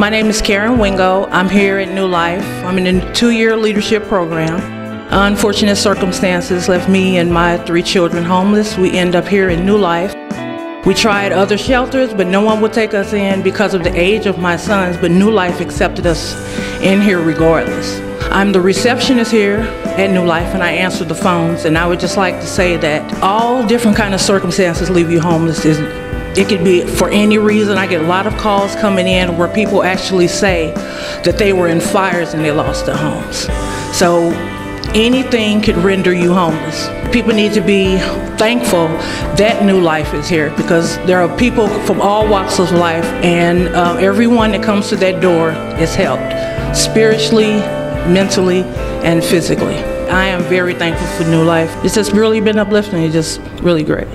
My name is Karen Wingo. I'm here at New Life. I'm in a two-year leadership program. Unfortunate circumstances left me and my three children homeless. We end up here in New Life. We tried other shelters, but no one would take us in because of the age of my sons, but New Life accepted us in here regardless. I'm the receptionist here at New Life and I answer the phones and I would just like to say that all different kind of circumstances leave you homeless. It could be for any reason. I get a lot of calls coming in where people actually say that they were in fires and they lost their homes. So anything could render you homeless. People need to be thankful that New Life is here because there are people from all walks of life and uh, everyone that comes to that door is helped spiritually, mentally, and physically. I am very thankful for New Life. It's just really been uplifting. It's just really great.